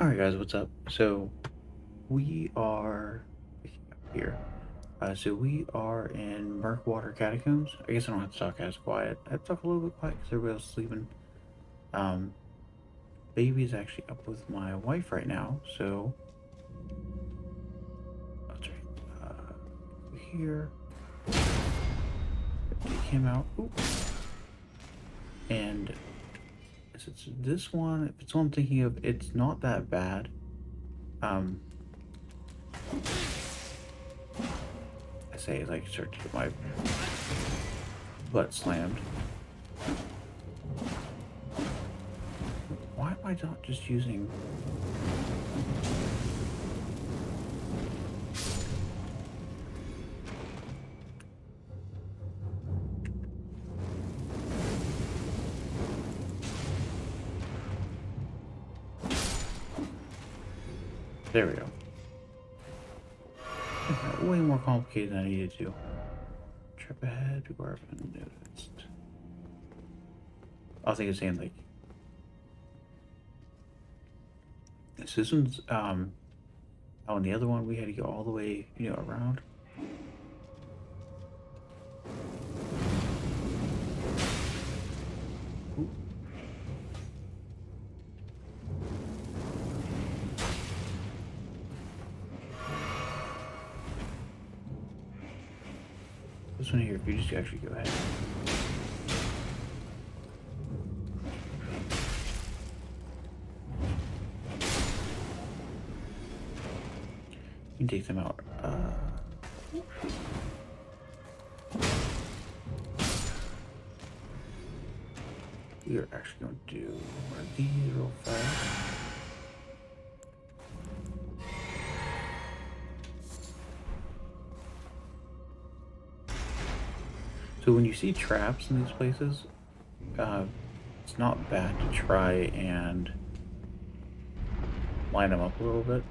Alright guys, what's up? So, we are here. Uh, so we are in Murkwater Catacombs. I guess I don't have to talk as quiet. I have to talk a little bit quiet because everybody else is sleeping. Um, baby's actually up with my wife right now, so... That's right. Uh, here. Take him out. Ooh. And it's this one, if it's what I'm thinking of, it's not that bad. Um, I say as I start to get my butt slammed. Why am I not just using? There we go. Way more complicated than I needed to. Trip ahead, where I've been noticed. I think it's saying like this isn't um oh and the other one we had to go all the way, you know, around. You actually go ahead. You can take them out. Uh, we are actually going to do one of these real fast. So when you see traps in these places, uh, it's not bad to try and line them up a little bit.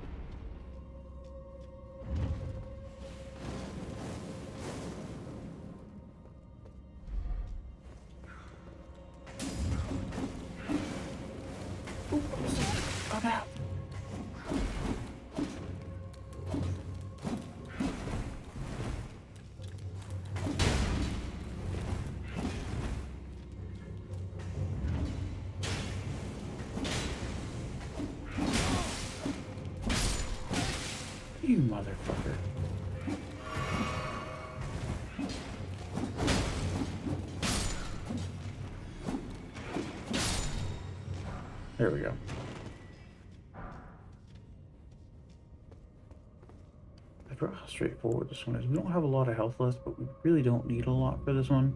Straightforward this one is. We don't have a lot of health left, but we really don't need a lot for this one.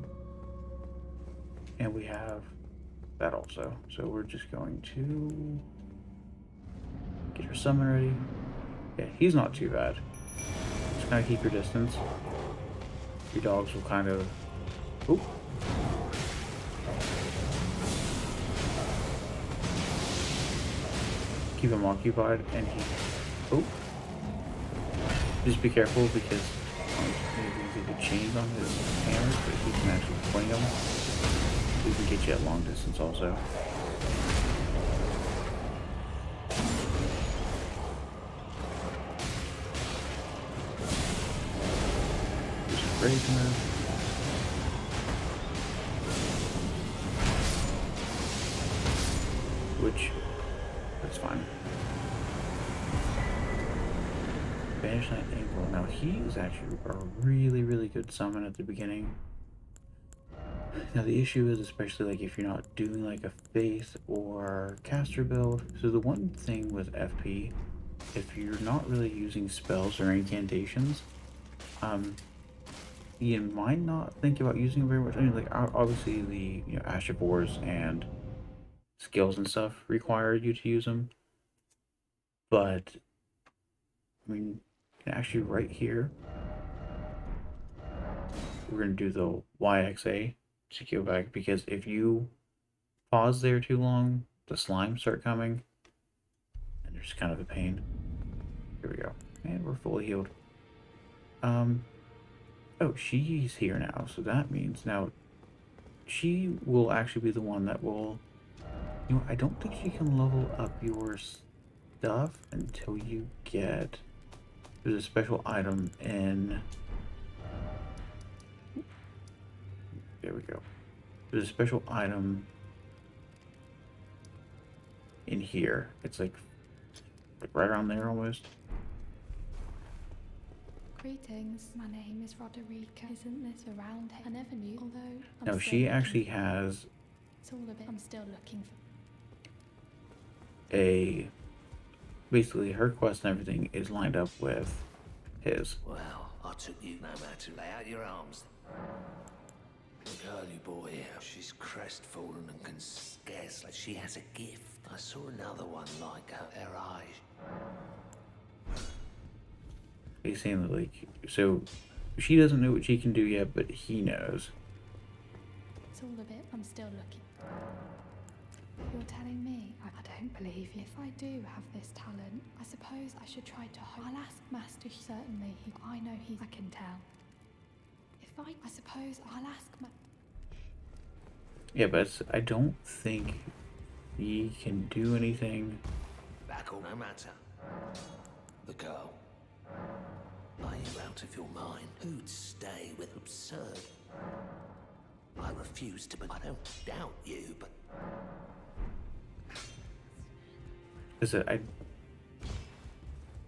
And we have that also. So we're just going to get our summon ready. Yeah, he's not too bad. Just kind of keep your distance. Your dogs will kind of... Oop. Keep him occupied, and he... Oh. Just be careful, because maybe the chains on his hammers, but he can actually swing them. We can get you at long distance also. Brazier. Which, Is actually a really, really good summon at the beginning. Now the issue is, especially like if you're not doing like a faith or caster build. So the one thing with FP, if you're not really using spells or incantations, um, you might not think about using it very much. I mean, like obviously the you know Astrophores and skills and stuff require you to use them, but I mean, actually right here, we're gonna do the YXA to go back because if you pause there too long, the slimes start coming, and there's kind of a pain. Here we go, and we're fully healed. Um, Oh, she's here now, so that means now she will actually be the one that will You know, I don't think you can level up your stuff until you get... There's a special item in... There we go. There's a special item in here. It's like, like right around there almost. Greetings, my name is Roderika. Isn't this around here? I never knew, although I'm No, she actually has It's all a bit. I'm still looking for. a basically her quest and everything is lined up with his. Well, I took you no matter to lay out your arms. The girly boy, she's crestfallen and can scarcely. She has a gift. I saw another one like her. Her eyes. He's saying that like so she doesn't know what she can do yet, but he knows. It's all a bit. I'm still looking. You're telling me? I, I don't believe you. If I do have this talent, I suppose I should try to. Ho- I'll ask Master. Certainly, he. I know he. I can tell. If I, I suppose I'll ask. Ma- Yeah, but I don't think he can do anything. Back or no matter. The girl. Are you out of your mind? Who'd stay with absurd? I refuse to, but I don't doubt you, but Is it I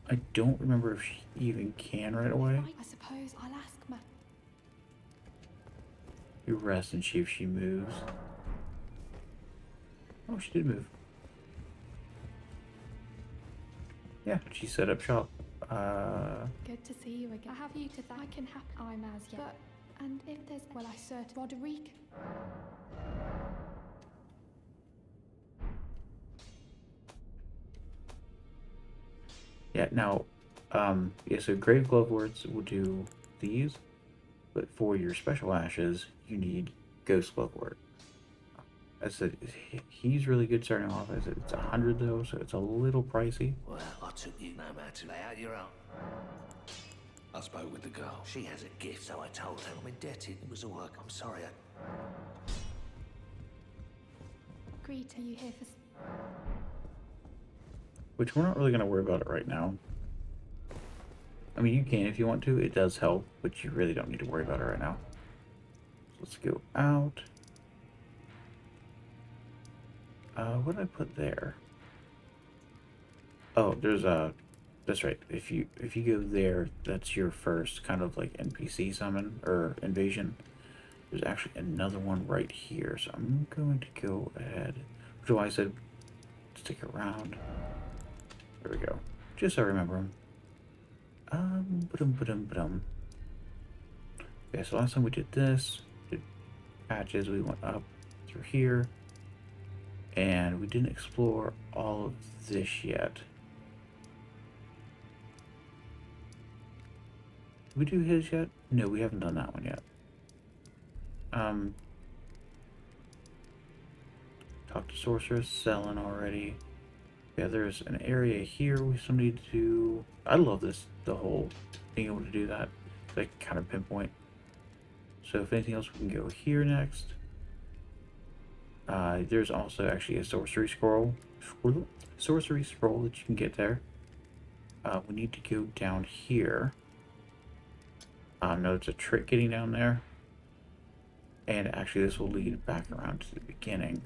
I don't remember if she even can right away. I, I suppose I'll ask. Ma- You rest and see if she moves. Oh, she did move. Yeah, she set up shop. Uh, Good to see you again. I have you to thank. I can have. I'm as yet. But and if there's well, I cert Roderick. Yeah, now, um, yeah, so Grave Gloveworts will do these, but for your special ashes, you need Ghost Glovewort. I said he's really good starting off. I said it's a hundred though, so it's a little pricey. well, I took you no matter to lay out your arm. I spoke with the girl. She has a gift, so I told her I'm indebted. It was all work. I'm sorry. I... Greet. Are you here for? Which we're not really going to worry about it right now. I mean, you can if you want to. It does help, but you really don't need to worry about it right now. Let's go out. Uh, what did I put there? Oh, there's a. That's right. If you if you go there, that's your first kind of like NPC summon or invasion. There's actually another one right here, so I'm going to go ahead. Which is why I said stick around. There we go. Just so I remember them. Um, ba-dum, ba-dum, ba-dum. Yeah, so last time we did this, did Patches, we went up through here, and we didn't explore all of this yet. Did we do his yet? No, we haven't done that one yet. Um, talked to Sorceress, Sellen already. Yeah, there's an area here we still need to. I love this, the whole being able to do that, like kind of pinpoint. So if anything else, we can go here next. Uh, there's also actually a sorcery scroll, sorcery scroll that you can get there. Uh, we need to go down here. Um, no, it's a trick getting down there. And actually, this will lead back around to the beginning.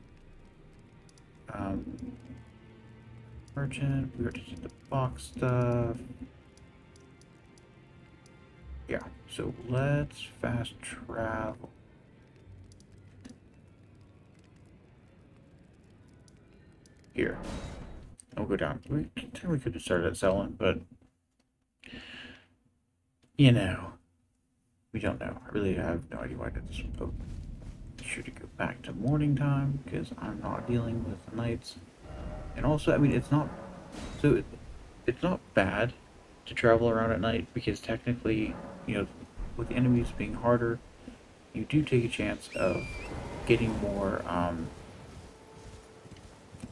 Um, merchant. We already did the box stuff. Yeah, so let's fast travel. Here. I'll go down. We could have started at Sellen, but you know, we don't know. I really have no idea why I did this. Oh, be sure go back to morning time because I'm not dealing with the nights. And also, I mean, it's not so it, it's not bad to travel around at night because technically, you know, with enemies being harder, you do take a chance of getting more um,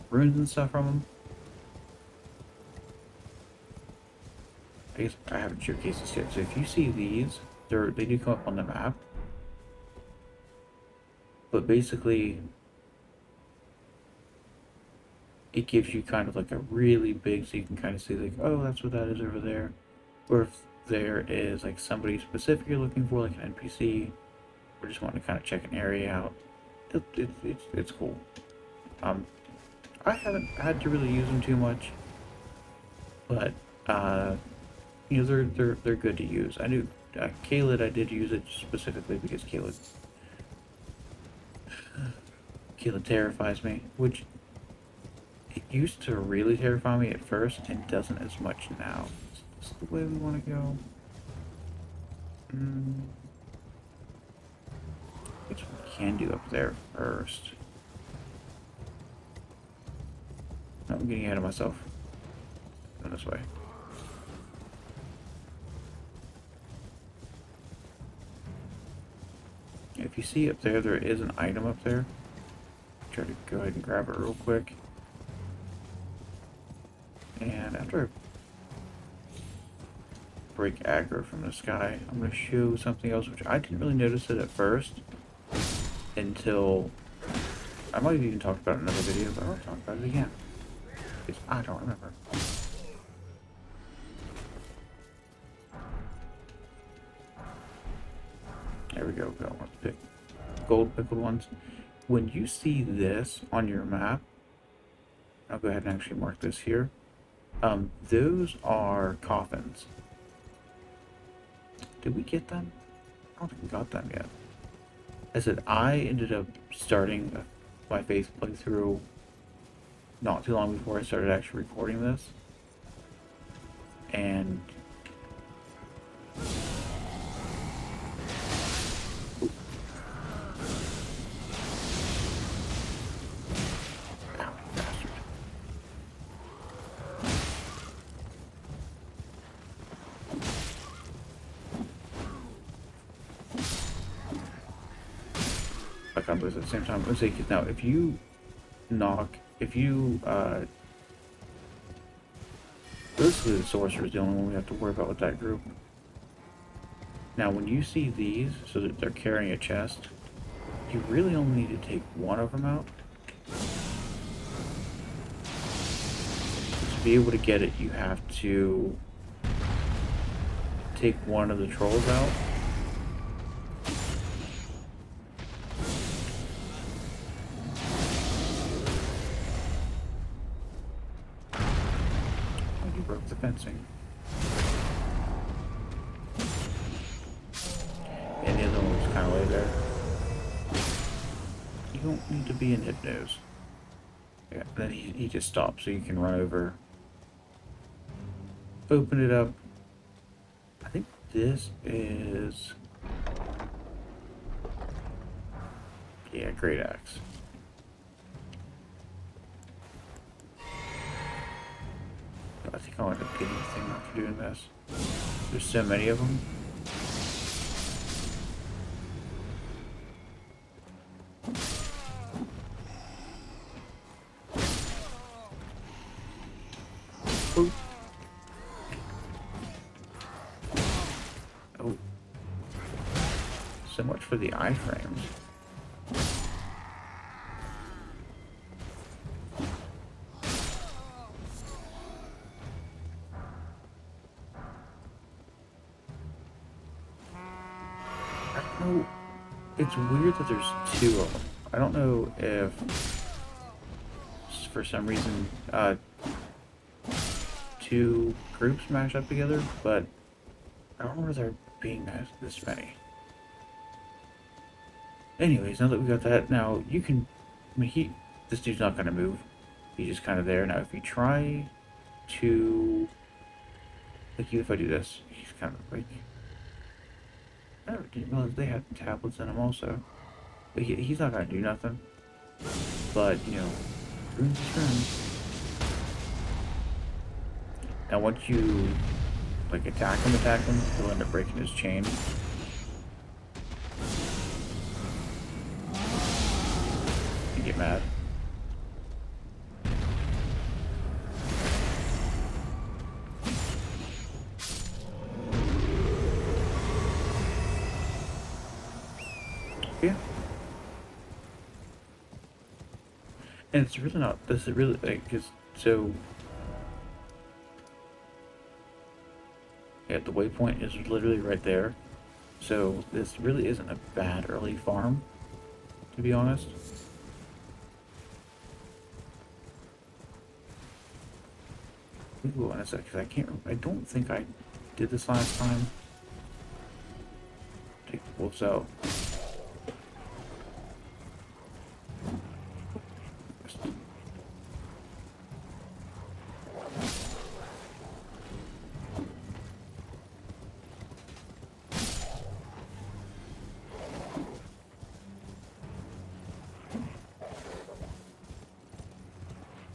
runes and stuff from them. I guess I haven't showcased this yet. So if you see these, they're they do come up on the map. But basically, it gives you kind of like a really big, so you can kind of see like, oh, that's what that is over there. Or if there is like somebody specific you're looking for, like an NPC, or just want to kind of check an area out, it, it, it's it's cool. Um, I haven't had to really use them too much, but uh, you know they're they're they're good to use. I knew uh, Caelid, I did use it specifically because Caelid Caelid terrifies me, which it used to really terrify me at first and doesn't as much now. Is this the way we want to go? Mm. Which we can do up there first. No, I'm getting ahead of myself. Go this way. If you see up there, there is an item up there. Try to go ahead and grab it real quick. And after I break aggro from the sky, I'm going to show something else, which I didn't really notice it at first until I might have even talked about it in another video, but I'll talk about it again. Because I don't remember. There we go. Got one pick. Gold pickled ones. When you see this on your map, I'll go ahead and actually mark this here. Um, those are coffins. Did we get them? I don't think we got them yet. I said I ended up starting my Faith playthrough not too long before I started actually recording this. And same time. Say now if you knock, if you uh, basically the sorcerer is the only one we have to worry about with that group. Now when you see these, so that they're carrying a chest, you really only need to take one of them out. To be able to get it, you have to take one of the trolls out. Fencing. And the other one was kind of way there. You don't need to be in Hypnos. Yeah, then he, he just stops so you can run over. Open it up. I think this is... Yeah, great axe. I think I'll end up getting a thing after doing this. There's so many of them. Oh. oh. So much for the iframes. I don't know if for some reason uh, two groups mash up together, but I don't remember there being this many. Anyways, now that we got that, now you can, I mean, he, this dude's not going to move. He's just kind of there. Now, if you try to, like, even if I do this, he's kind of like, I didn't realize they had tablets in them also. But he, he's not gonna do nothing. But, you know, is runes. Now once you, like, attack him, attack him, he'll end up breaking his chain. You get mad. And it's really not. This is really like because so. Yeah, the waypoint is literally right there. So this really isn't a bad early farm, to be honest. Ooh, in a sec, because I can't. I don't think I did this last time. Take the wolves out.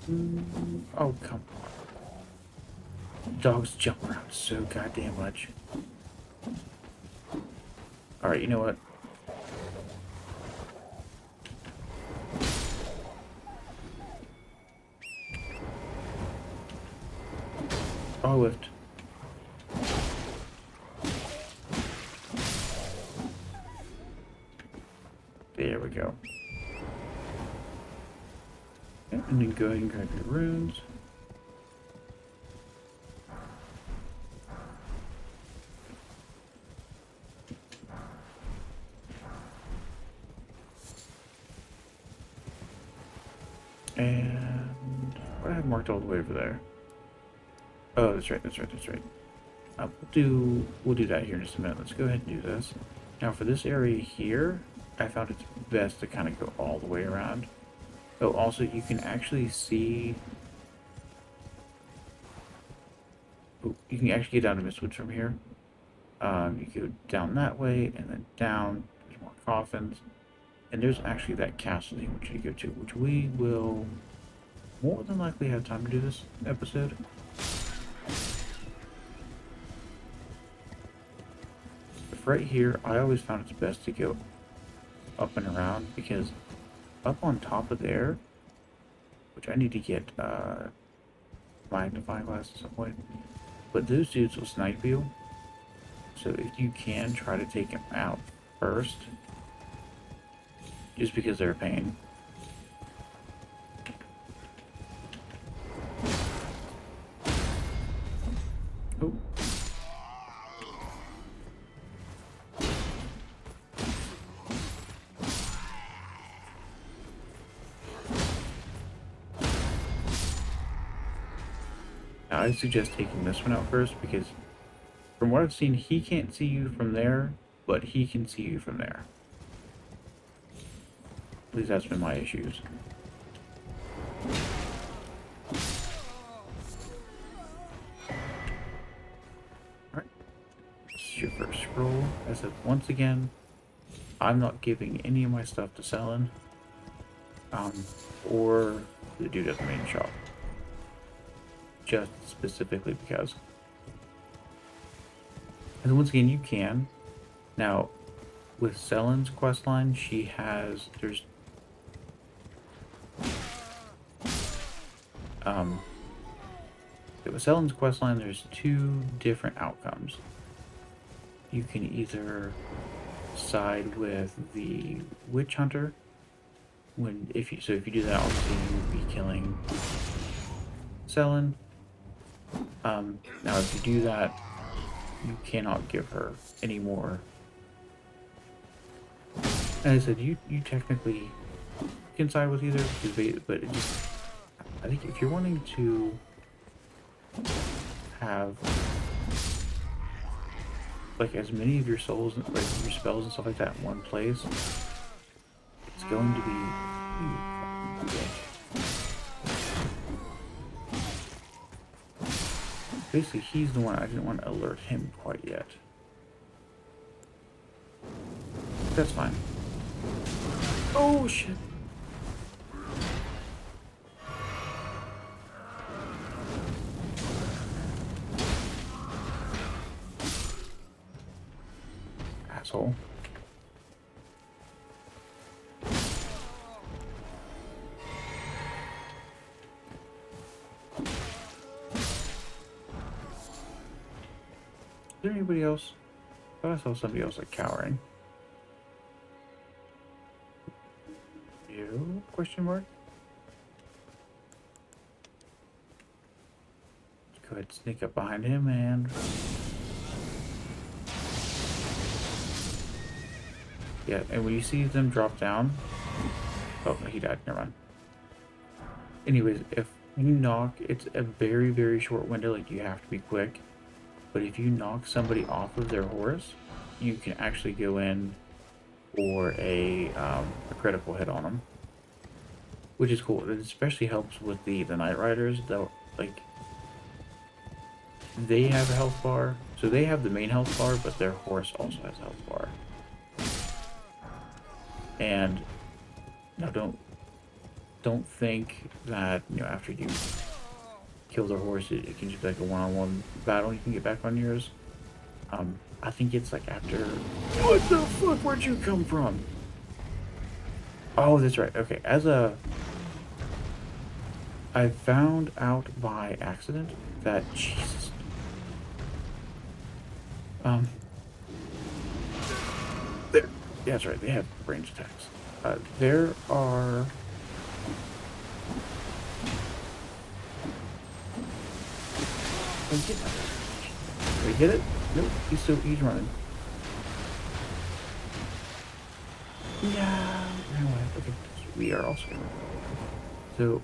Oh, come on. Dogs jump around so goddamn much. Alright, you know what? All the way over there. Oh, that's right, that's right, that's right. Uh, we'll do we'll do that here in just a minute. Let's go ahead and do this. Now for this area here, I found it's best to kind of go all the way around. Oh, also you can actually see. You can actually get down to Mistwoods from here. Um, you go down that way and then down. There's more coffins. And there's actually that castle you want you go to, which we will more than likely have time to do this episode. But right here, I always found it's best to go up and around because up on top of there, which I need to get uh, magnifying glass at some point, but those dudes will snipe you. So if you can, try to take them out first just because they're a pain. I suggest taking this one out first because from what I've seen, he can't see you from there, but he can see you from there. At least that's been my issues. Alright. This is your first scroll. I said, once again, I'm not giving any of my stuff to Sellen. Um, or the dude at the main shop. Just specifically because. And once again, you can. Now, with Sellen's questline, she has, there's Um, with Sellen's questline, there's two different outcomes. You can either side with the witch hunter when if you so if you do that obviously you'll be killing Sellen. Um, now if you do that you cannot give her any more and I said you you technically can side with either but it just I think if you're wanting to have like as many of your souls, like your spells and stuff like that in one place, it's going to be. Basically, he's the one I didn't want to alert him quite yet. That's fine. Oh shit. asshole. there anybody else? I thought I saw somebody else like cowering. You? Question mark. Go ahead, sneak up behind him and. Yeah, and when you see them drop down. Oh, he died. Never mind. Anyways, if you knock, it's a very, very short window. Like, you have to be quick. But if you knock somebody off of their horse, you can actually go in for a, um, a critical hit on them. Which is cool. It especially helps with the, the Night Riders. Though, like, they have a health bar. So they have the main health bar, but their horse also has a health bar. And now don't don't think that you know after you kill their horse, it, it can just be like a one-on-one -on -one battle. You can get back on yours. Um, I think it's like after. What the fuck? Where'd you come from? Oh, that's right. Okay, as a. I found out by accident that Jesus. Um. There. Yeah, that's right. They have range attacks. Uh, there are. Did we hit it? Nope, he's still he's running. Yeah, anyway, okay, we are also running. So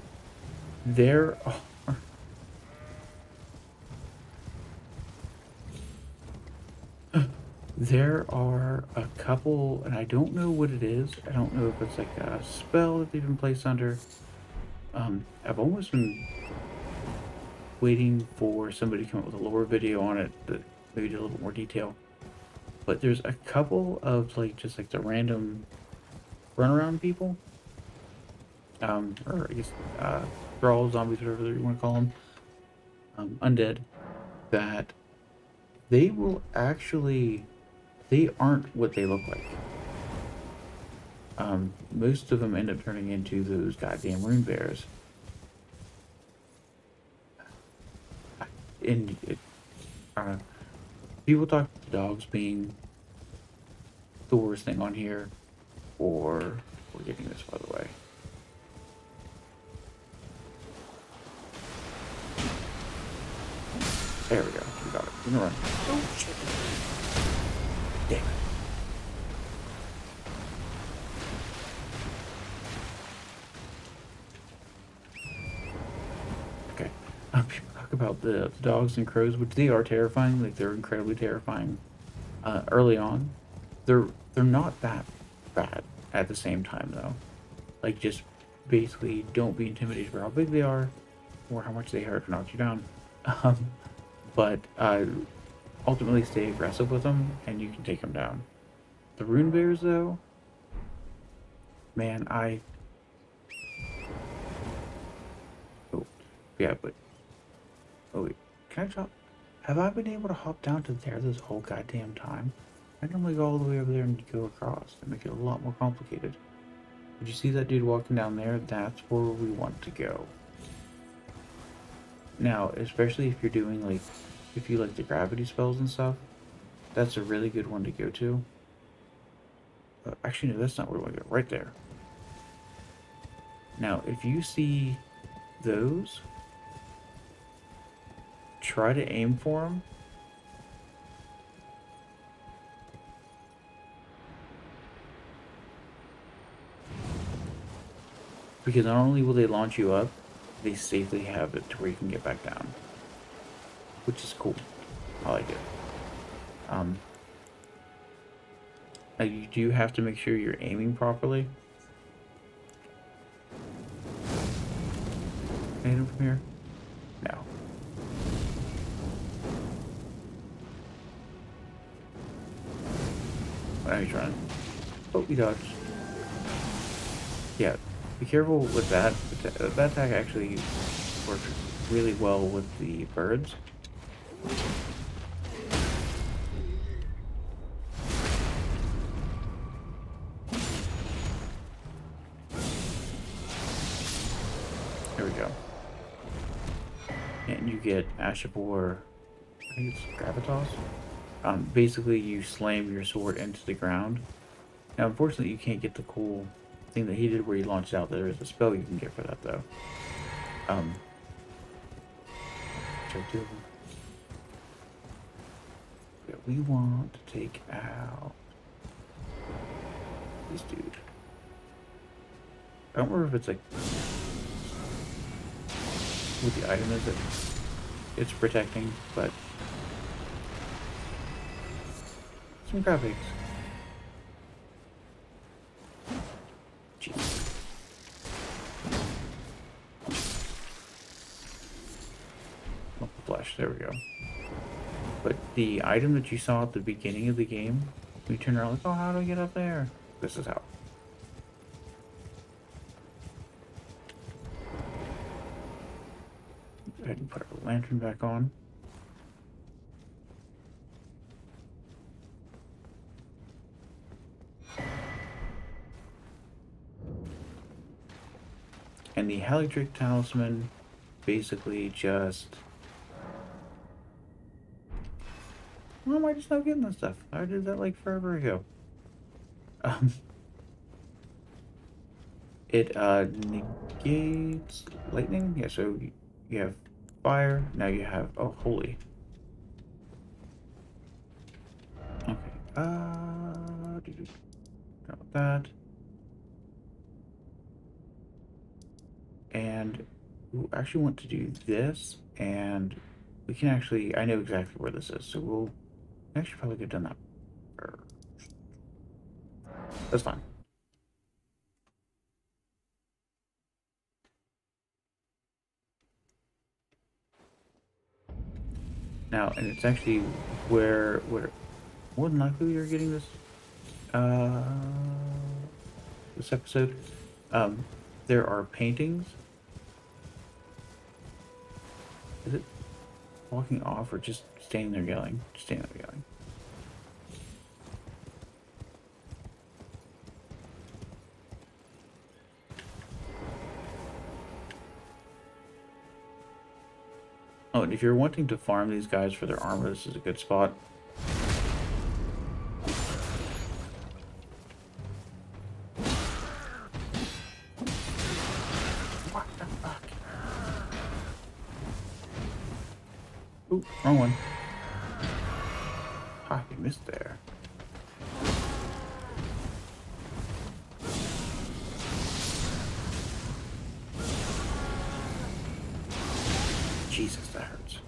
there are there are a couple, and I don't know what it is. I don't know if it's like a spell that they've been placed under. Um, I've almost been waiting for somebody to come up with a lower video on it that maybe did a little more detail. But there's a couple of like just like the random runaround people. Um, or I guess uh thralls, zombies, whatever you want to call them. Um, undead. That they will actually they aren't what they look like. Um, most of them end up turning into those goddamn rune bears. And it, uh, people talk about dogs being the worst thing on here, or we're getting this by the way. There we go. We got it. We're gonna run. Oh shit. Damn it. Okay. Um, people talk about the, dogs and crows, which they are terrifying. Like they're incredibly terrifying. Uh, early on, they're they're not that bad at the same time though. Like just basically don't be intimidated for how big they are or how much they hurt or knock you down. Um, but uh, ultimately stay aggressive with them and you can take them down. The rune bears though, man, I oh yeah, but oh wait, can I drop? Have I been able to hop down to there this whole goddamn time? I normally go all the way over there and go across and make it a lot more complicated. Did you see that dude walking down there? That's where we want to go. Now, especially if you're doing like, if you like the gravity spells and stuff, that's a really good one to go to. Uh, actually, no, that's not where we want to go. Right there. Now, if you see those, try to aim for them. Because not only will they launch you up, they safely have it to where you can get back down. Which is cool. I like it. Um, now you do have to make sure you're aiming properly. Him from here? No. Now he's running. Oh, he dodged. Yeah, be careful with that. Uh, that attack actually works really well with the birds. There we go. And you get Ash of War, I think it's Gravitas. Um, basically, you slam your sword into the ground. Now, unfortunately, you can't get the cool thing that he did where he launched out. There is a spell you can get for that, though. Um. Yeah, we want to take out this dude. I don't remember if it's like what the item is that it's protecting, but Jeez. Oh, flesh, there we go. But the item that you saw at the beginning of the game, we turn around like, oh, how do I get up there? This is how. Go ahead and put our lantern back on. And the Haligdrake Talisman basically just... Why am I just not getting this stuff? I did that like forever ago. Um, it uh, negates lightning. Yeah, so you have fire. Now you have oh holy. Okay. Uh, do, do, that. And we actually want to do this, and we can actually. I know exactly where this is, so we'll actually probably could have done that. That's fine. Now, and it's actually where, where, more than likely you're getting this, uh, this episode. Um, there are paintings. Is it walking off or just standing there yelling? Just standing there yelling. Oh, and if you're wanting to farm these guys for their armor, this is a good spot. Wrong one. Ah, you missed there. Jesus, that hurts.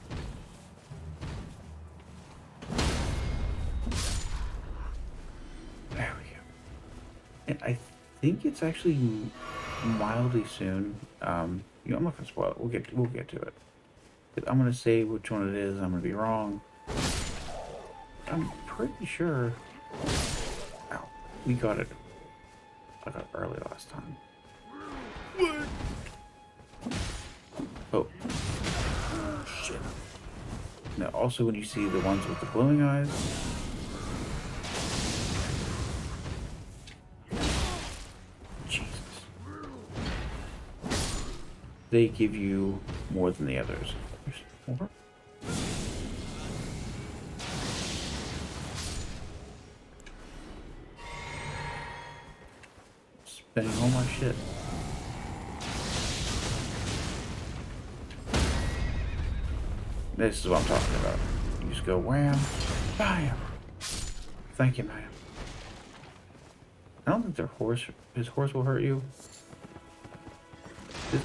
There we go. And I think it's actually mildly soon. Um, you know, I'm not gonna spoil it. We'll get we'll get to it. I'm gonna say which one it is. I'm gonna be wrong. I'm pretty sure. Ow, we got it. I got it early last time. Oh. Oh shit. Now, also when you see the ones with the glowing eyes. Jesus. They give you more than the others. Spending all my shit. This is what I'm talking about. You just go wham, bam. Thank you, ma'am. I don't think their horse, his horse will hurt you.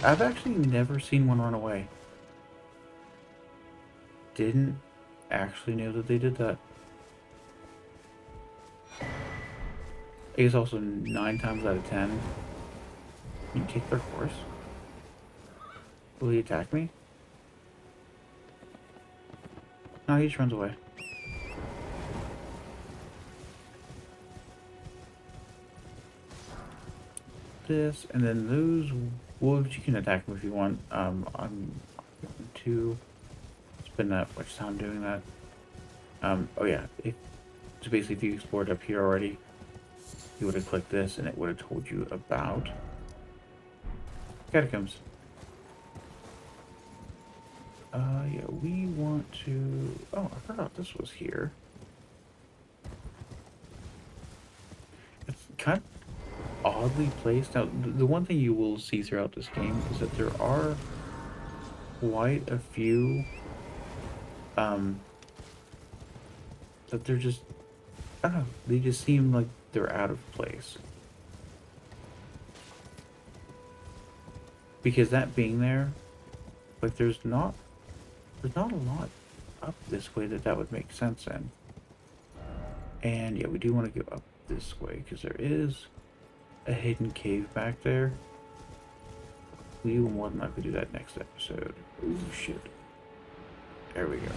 I've actually never seen one run away. Didn't actually know that they did that. I guess also nine times out of ten, you take their horse. Will he attack me? No, he just runs away. This, and then those wolves, you can attack them if you want. Um, I'm going to spend that much time doing that. Um, oh yeah, if, so basically if you explored up here already, you would have clicked this and it would have told you about catacombs. Uh, yeah, we want to... Oh, I forgot this was here. It's kind of oddly placed. Now, the one thing you will see throughout this game is that there are quite a few Um, that they're just, I don't know, they just seem like they're out of place. Because that being there, like there's not, there's not a lot up this way that that would make sense in. And yeah, we do want to go up this way because there is a hidden cave back there. We will more than likely do that next episode. Oh shit. There we go.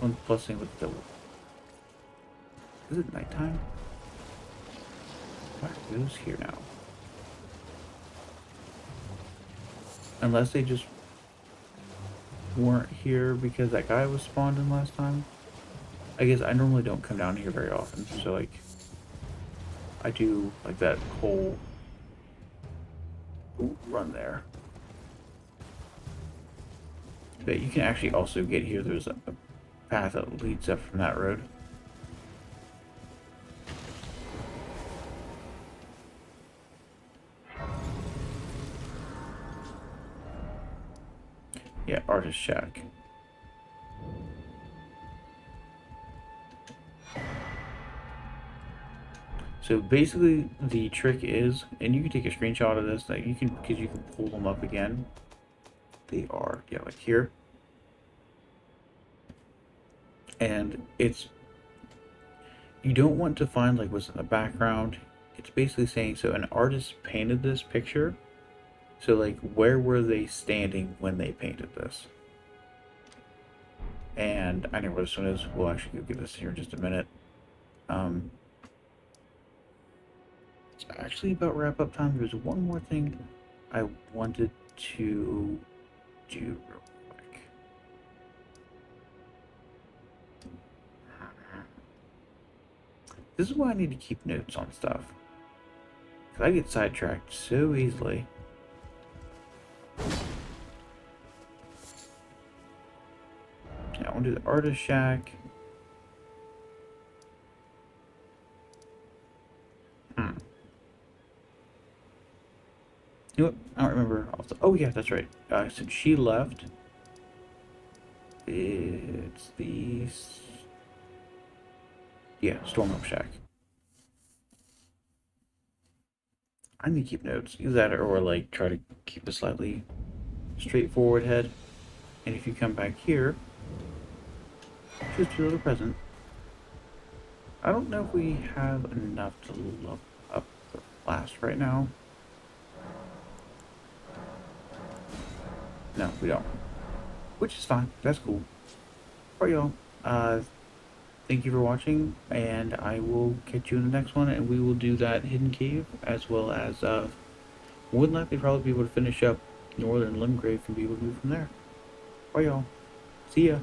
One plusing with the... Is it nighttime? Those here now? Unless they just weren't here because that guy was spawned in last time. I guess I normally don't come down here very often, so like I do like that whole run there. But you can actually also get here. There's a path that leads up from that road. Yeah, Artist Shack. So basically, the trick is, and you can take a screenshot of this, that you can, because you can pull them up again. They are, yeah, like here. And it's, you don't want to find like what's in the background. It's basically saying, so an artist painted this picture. So like, where were they standing when they painted this? And I know where this one is. We'll actually go get this here in just a minute. Um, it's actually about wrap up time. There's one more thing I wanted to do real quick. This is why I need to keep notes on stuff. Because I get sidetracked so easily. Now I want to do the artist shack. You? I don't remember. Also, oh yeah, that's right. Uh, since she left, it's the yeah Stormhill Shack. I need to keep notes. Use that or like try to keep a slightly straightforward head. And if you come back here, choose your little present. I don't know if we have enough to look up the flash right now. No, we don't. Which is fine. That's cool. Alright, y'all. Uh, thank you for watching, and I will catch you in the next one, and we will do that hidden cave, as well as, uh, would likely probably be able to finish up Northern Limgrave and be able to move from there. Alright, y'all. See ya.